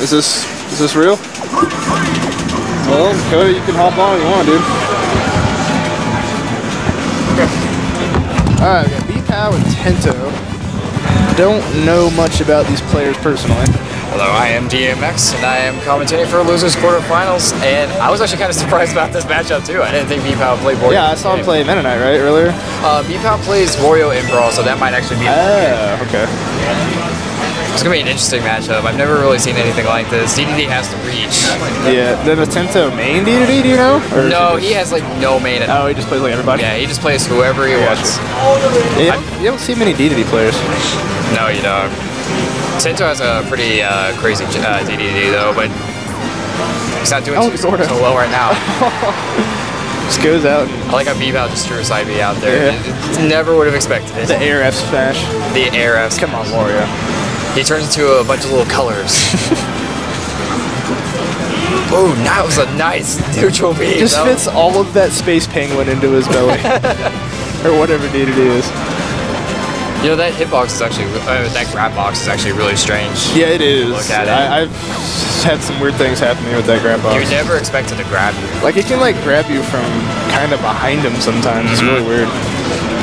Is this is this real? Well, Cody, you can hop on if you want, dude. Alright, we got B-Pow and Tinto. Don't know much about these players personally. Hello, I am DMX, and I am commentating for Losers Quarterfinals. And I was actually kind of surprised about this matchup too. I didn't think B-Pow played Wario. Yeah, I saw him play Meta Knight, right, earlier? Uh, B-Pow plays Wario in Brawl, so that might actually be. Oh, okay. It's gonna be an interesting matchup. I've never really seen anything like this. DDD has to reach. Yeah, then the Tinto main DDD, do you know? Or No, it he has like no main. At Oh, he just plays like everybody? Yeah, he just plays whoever he wants. Yeah, you don't see many DDD players. No, you don't. Tinto has a pretty uh, crazy uh, DDD though, but he's not doing Oh, too, so well right now. Just goes out I like how B-Pow just threw side B out there. Yeah. Never would have expected it. the air F smash. The air Fs. Come on, Wario. He turns into a bunch of little colors. oh, that was a nice neutral beam. Just though. fits all of that space penguin into his belly. or whatever DDD is. You know that hitbox is actually uh, that grab box is actually really strange. Yeah, it is. Look at it. I, I've had some weird things happen to me with that grab box. You never expected to grab you. Like it can like grab you from kind of behind him sometimes. It's really weird.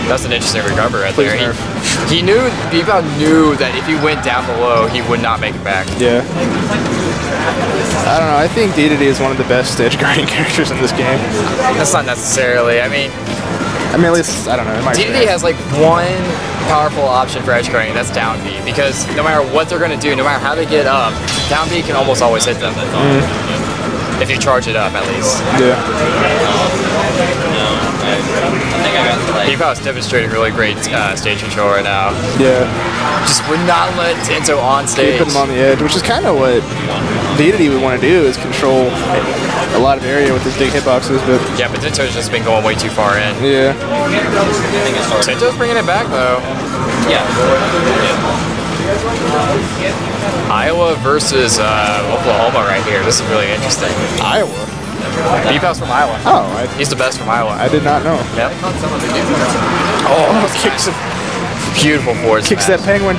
That's an interesting recover right Please there. nerf. He, he knew B-Pow knew that if he went down below, he would not make it back. Yeah. I don't know. I think DDD is one of the best edge guarding characters in this game. That's not necessarily. I mean, I mean, at least I don't know. DDD has like one powerful option for edge guarding. That's down B because no matter what they're gonna do, no matter how they get up, down B can almost always hit them. Mm. If you charge it up, at least. Yeah. B-Pow is demonstrating really great uh, stage control right now. Yeah. Just would not let Tinto on stage. Keeping him on the edge, which is kind of what DDD would want to do is control a lot of area with his big hitboxes, but Yeah, but Tinto's just been going way too far in. yeah. Tinto's bringing it back though. Yeah. Iowa versus uh, Oklahoma right here. This is really interesting. Iowa. B-Pow's from Iowa. Oh, I, He's the best from Iowa. I did not know. Yep. Oh, kicks him, beautiful forward kicks smash. that penguin.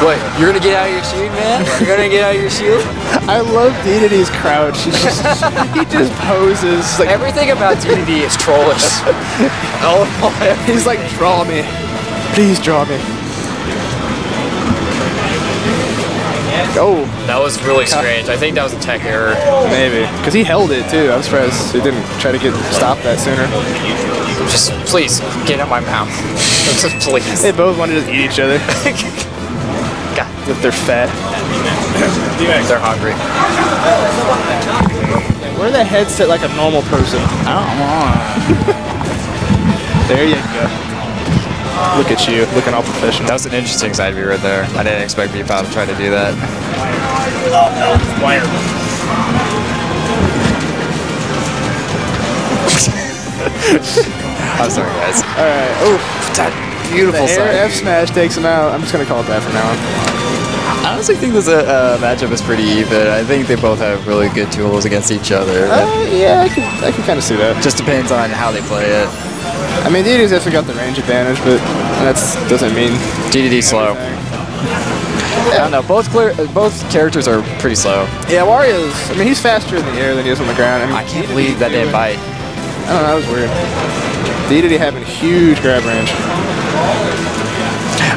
What? You're gonna get out of your shield, man? You're gonna get out of your shield? I love DDD's crouch. He's just, he just poses like Everything about DDD is trollish. oh, he's like, draw me, please draw me. Oh, that was really strange. I think that was a tech error. maybe because he held it too. I'm surprised he didn't try to get stop that sooner. Just please get out my mouth. Just please. They both wanted to eat each other God, they're fat. they're hungry. Wear the headset like a normal person. there you go. Look at you, looking all professional. That was an interesting side view right there. I didn't expect B-Pow to try to do that. I'm sorry, guys. All right. Oh, That the beautiful air side F view. smash takes him out. I'm just gonna call it that from now on. I honestly think this uh, matchup is pretty even. I think they both have really good tools against each other. Uh, yeah, I can, I can kind of see that. just depends on how they play it. I mean, DD's definitely got the range advantage, but that doesn't mean. DDD slow. I don't know. Both clear, both characters are pretty slow. Yeah, Wario's. I mean, he's faster in the air than he is on the ground. I, mean, I can't believe that didn't bite. I don't know. That was weird. DDD having huge grab range.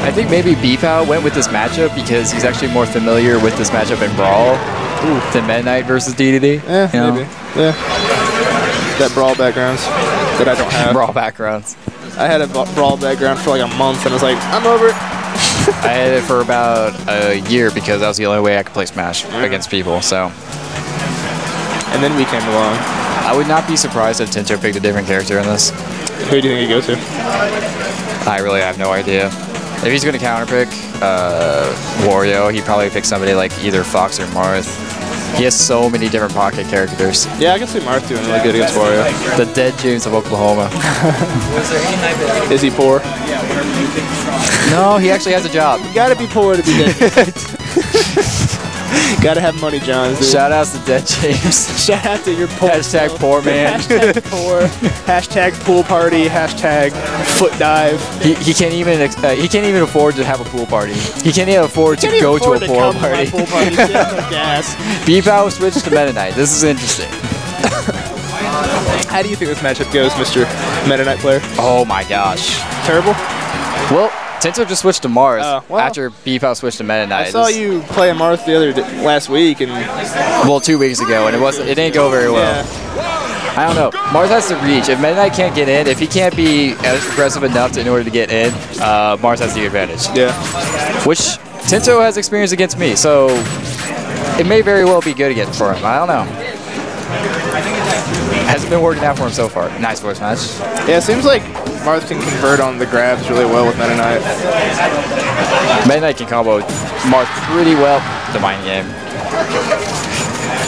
I think maybe B-Pow went with this matchup because he's actually more familiar with this matchup in Brawl than Meta Knight versus DDD. Yeah, you know? maybe. Yeah. That brawl backgrounds that I don't have. Brawl backgrounds. I had a brawl background for like a month, and I was like, I'm over it. I had it for about a year because that was the only way I could play Smash against people. So And then we came along. I would not be surprised if Tinto picked a different character in this. Who do you think he'd go to? I really have no idea. If he's going to counterpick uh, Wario, he'd probably pick somebody like either Fox or Marth. He has so many different pocket characters. Yeah, I can see Marth doing really good against Wario. The dead James of Oklahoma. Is he poor? no, he actually has a job. You gotta be poor to be dead. Gotta have money, Johns. Dude. Shout outs to Dead James. Shout out to your poor Hashtag self. poor man. hashtag poor. hashtag pool party. Hashtag foot dive. He, he can't even uh, he can't even afford to have a pool party. He can't even afford to Can't even go to afford a come pool to my party. Pool party. The gas. B-Pow switched to Meta Knight. This is interesting. How do you think this matchup goes, Mr. Meta Knight player? Oh my gosh. Terrible. Well, Tinto just switched to Marth Oh, well. after B-Pow switched to Meta Knight. I saw you play a Marth the other last week, and well two weeks ago, and it wasn't. It didn't go very well. yeah, I don't know. Marth has to reach. If Meta Knight can't get in, if he can't be as aggressive enough to, in order to get in, uh, Marth has the advantage. yeah. Which Tinto has experience against me, so it may very well be good against for him. I don't know. Hasn't been working out for him so far. Nice voice match. Yeah, it seems like Marth can convert on the grabs really well with Meta Knight. Meta Knight can combo Marth pretty well. The mind game.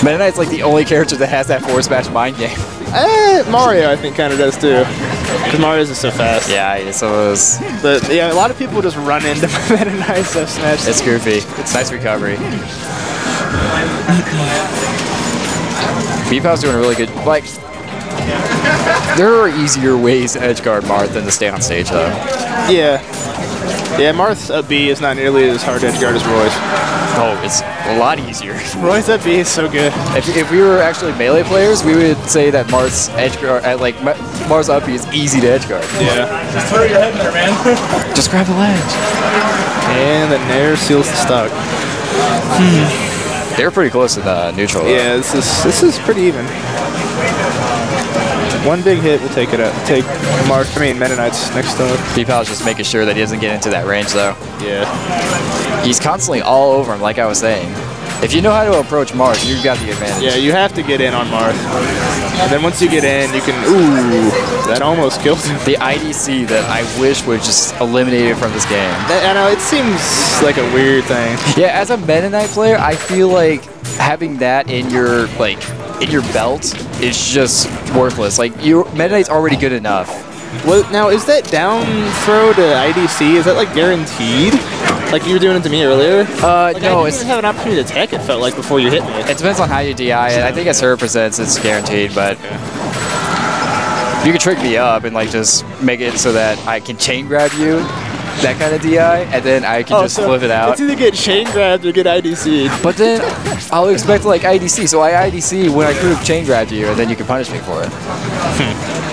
Meta Knight's like the only character that has that force match mind game. Eh, Mario, I think, kind of does too. Because Mario's is so fast. Yeah, it's those. But yeah, a lot of people just run into Meta Knight so smash. It's goofy. It's nice recovery. B-Pow's doing a really good. Like, there are easier ways to edge guard Marth than to stay on stage, though. Yeah. Yeah, Marth's up B is not nearly as hard to edge guard as Roy's. Oh, it's a lot easier. Roy's up B is so good. If, if we were actually melee players, we would say that Marth's edge guard, uh, like Ma- Marth up is easy to edge guard. Yeah. Just throw your head in there, man. Just grab the ledge. And the Nair seals the stock. Hmm. They're pretty close to the neutral. though. Yeah, this is this is pretty even. One big hit will take it out. Take Mark. I mean Knight's next up. B-Pow's just making sure that he doesn't get into that range, though. Yeah. He's constantly all over him, like I was saying. If you know how to approach Marth, you've got the advantage. Yeah, you have to get in on Marth. And then once you get in, you can. Ooh, that almost killed him. The IDC that I wish would just eliminate it from this game. I know it seems like a weird thing. Yeah, as a Knight player, I feel like having that in your like in your belt is just worthless. Like your Meta Knight's already good enough. Well, now is that down throw to IDC? Is that like guaranteed? Like you were doing it to me earlier? Uh, Like, no, I it's didn't even have an opportunity to attack. It felt like before you hit me. it depends on how you DI it. I think as her presents, it's guaranteed, but you can trick me up and like just make it so that I can chain grab you, that kind of DI, and then I can oh, just flip it out. Oh, It's either get chain grabbed or get IDC. But then I'll expect like IDC, so I IDC when I could have chain grabbed you, and then you can punish me for it.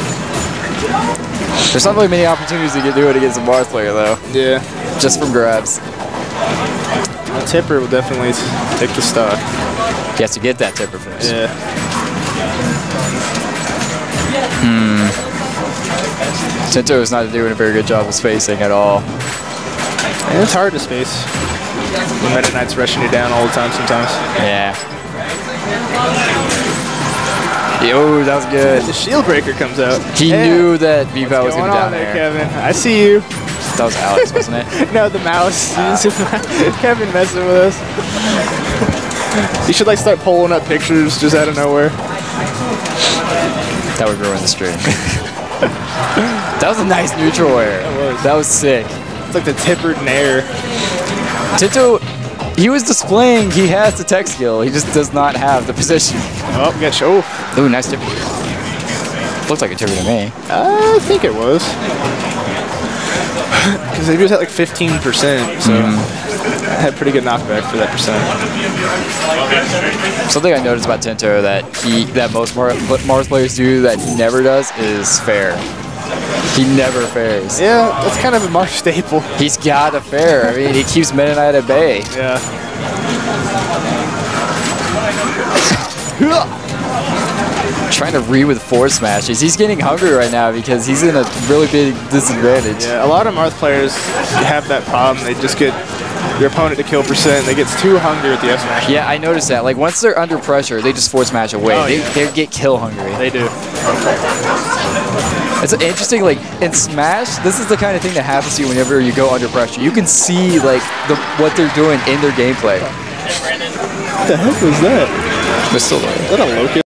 There's not really many opportunities to do it against a Marth player though, Yeah. just from grabs. A tipper will definitely take the stock. He has to get that tipper first. Yeah. Hmm. Tinto is not doing a very good job of spacing at all. And it's hard to space. The Meta Knight's rushing you down all the time sometimes. Yeah. Yo, that was good. The shield breaker comes out. He Yeah. knew that Vivo was Going to down there, there. Kevin. I see you. That was Alex, wasn't it? No, the mouse. Ah. Kevin messing with us. you should like start pulling up pictures just out of nowhere. That would ruin the stream. that was a nice neutral air. That was. That was sick. It's like the tippered nair. Tinto, he was displaying he has the tech skill. He just does not have the position. Oh, got show. Ooh, nice tipper. Looks like a tipper to me. I think it was. Because they just had like 15%, so I had pretty good knockback for that percent. Something I noticed about Tinto that he that most Mar- Marth players do that he never does is fair. He never fares. Yeah, that's kind of a Marth staple. He's got a fair. I mean, he keeps Knight at bay. Yeah. Trying to read with four smashes. He's getting hungry right now because he's in a really big disadvantage. Yeah, a lot of Marth players have that problem. They just get your opponent to kill percent. They get too hungry at the F smash. Yeah, I noticed that. Like once they're under pressure, they just force match away. Oh, they, yeah. they get kill hungry. They do. It's interesting. Like in Smash, this is the kind of thing that happens to you whenever you go under pressure. You can see like the what they're doing in their gameplay. What the heck was that? But still, Is that a locust?